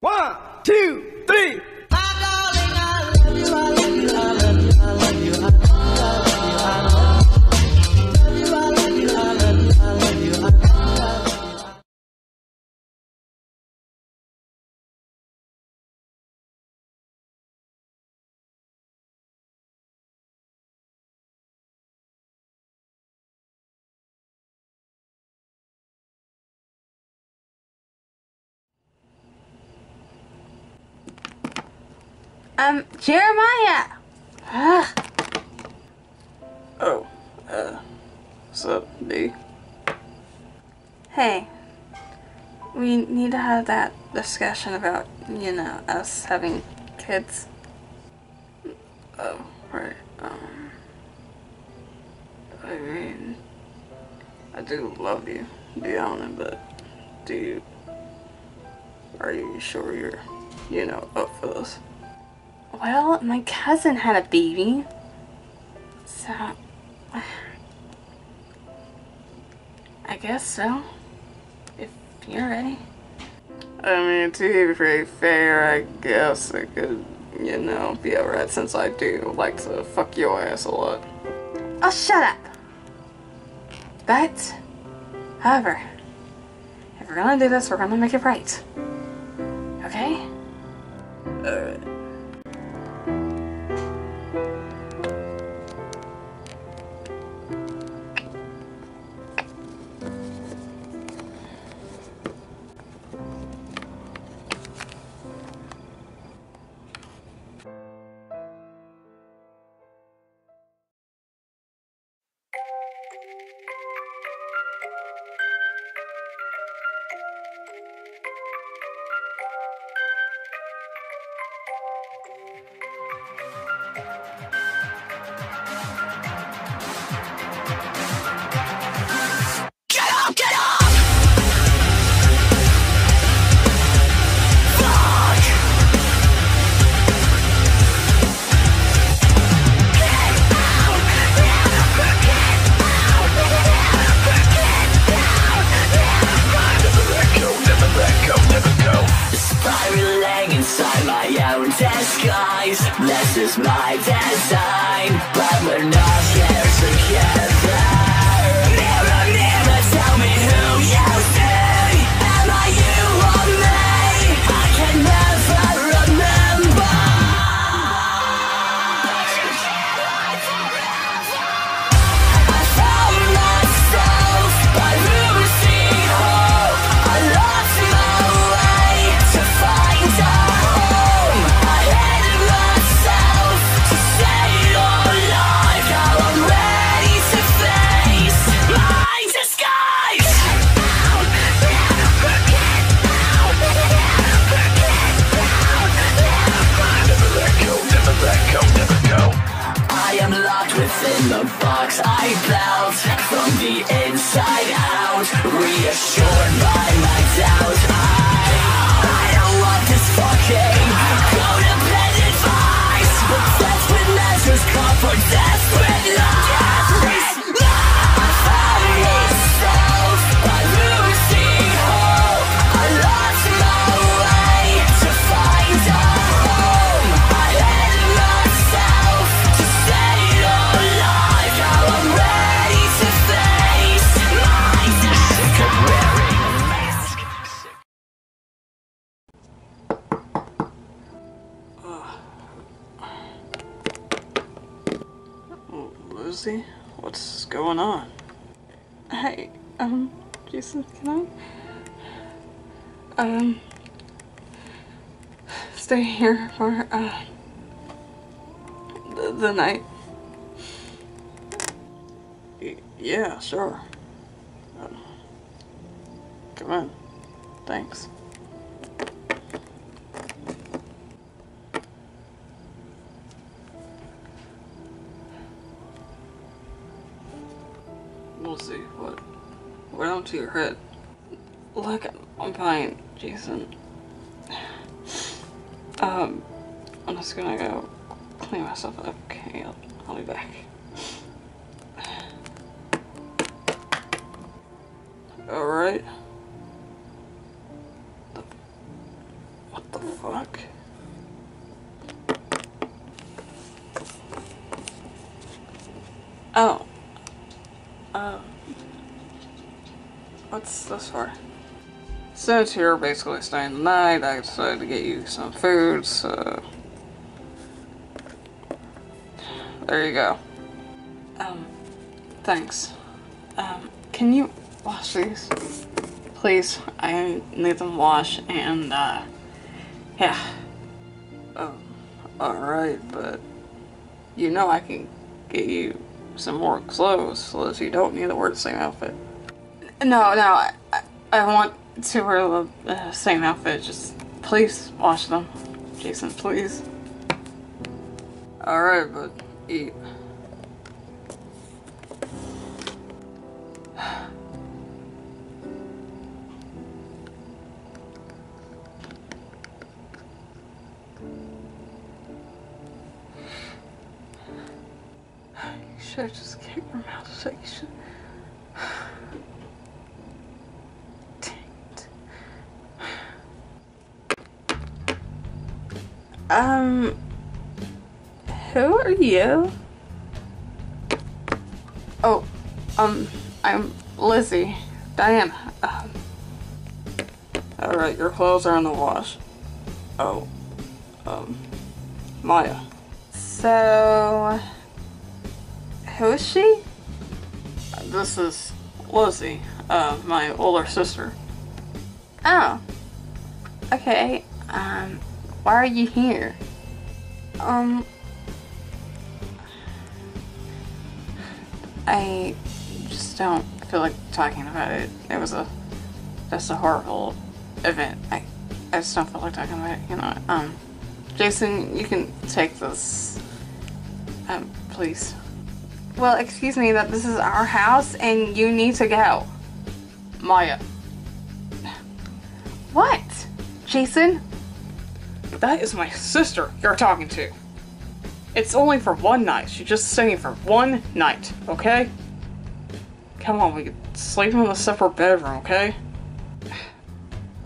One, two, three. Um, Jeremiah! Ugh. Oh, uh, what's up, B? Hey, we need to have that discussion about, you know, us having kids. Oh, right, um, I mean, I do love you, Deonna, but do you, are you sure you're, you know, up for this? Well, my cousin had a baby. So. I guess so. If you're ready. I mean, to be very fair, I guess I could, you know, be alright since I do like to fuck your ass a lot. Oh, shut up! But, however, if we're gonna do this, we're gonna make it right. Okay? Alright. Inside my own disguise. This is my design But we're not here together within the box I built from the inside out, reassured by my doubt. I, I don't want this fucking codependent vice, but desperate measures for desperate lives. Oh, what's going on? Hey, um, Jason, can I, um, stay here for, uh, the, the night? Yeah, sure. Um, come on. Thanks. To your head? Look, I'm fine, Jason. Um, I'm just gonna go clean myself up. Okay, I'll, I'll be back. Alright. What What the fuck? Oh. Uh. What's this for? Since you're basically staying the night, I decided to get you some food, so. There you go. Um, thanks. Um, can you wash these? Please, I need them washed and, uh, yeah. Oh, alright, but you know I can get you some more clothes so that you don't need to wear the same outfit. No, no, I, I, I want to wear the same outfit. Just please wash them. Jason, please. Alright, but eat. You should have just kept your mouth shut. You should. Dang it. Um, who are you? Oh, um, I'm Lizzy. Diana. Um, Alright, your clothes are in the wash. Oh, um, Maya. So, who is she? This is Lizzy, uh, my older sister. Oh. Okay. Um, why are you here? Um, I just don't feel like talking about it. It was a just a horrible event. I I just don't feel like talking about it, you know. Um Jason, you can take this. Um, please. Well, excuse me, that this is our house and you need to go. Maya. What? Jason? That is my sister you're talking to. It's only for one night. She's just staying for one night, okay? Come on, we can sleep in a separate bedroom, okay?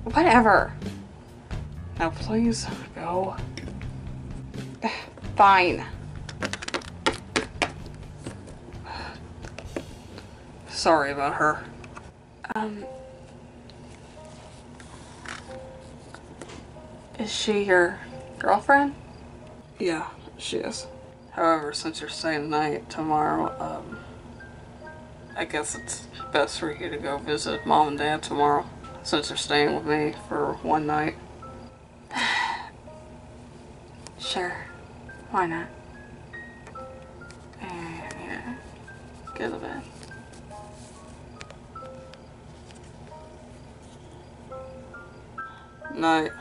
Whatever. Now please go. Fine. Sorry about her. Um Is she your girlfriend? Yeah, she is. However, since you're staying night tomorrow, um, I guess it's best for you to go visit mom and dad tomorrow, since they're staying with me for one night. Sure. Why not? And yeah. Go to bed. Night.